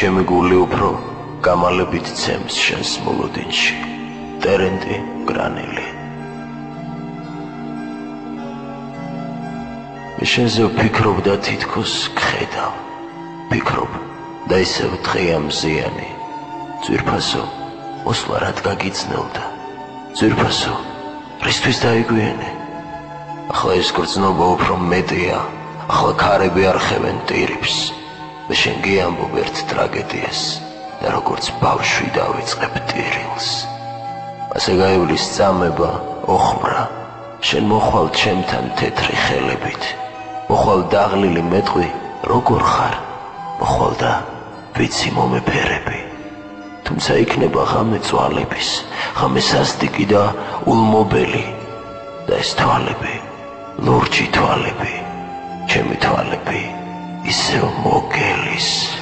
ჩემი გული უფრო გამალებით ცემს შენს მოლოდინში ტერენტი გრანელი შენზე ვფიქრობ და თითქოს გხედავ ვფიქრობ და ისევ დღეა მზიანი ძვირფასო მოსვლა რად გაგიცნელდა ძვირფასო რისთვის დაიგვიანე ახლა ეს გრძნობა უფრო მეტია. ახლა ქარები არ ხევენ ტირიფს მე შენ გიამბობ ერთ ტრაგედიას და როგორც ბავშვი დავიწყებ ტირილს. ასე გაივლის წამება ოხრა. შენ მოხვალ ჩემთან თეთრი ხელებით. მოხვალ დაღლილი მეტყვი როგორ ხარ? მოხვალ და ვიცი მომეფერები თუმცა იქნება ღამე წვალების ღამე სასტიკი და ულმობელი. და ეს თვალები ლურჯი თვალები ჩემი თვალები ისევ eyes.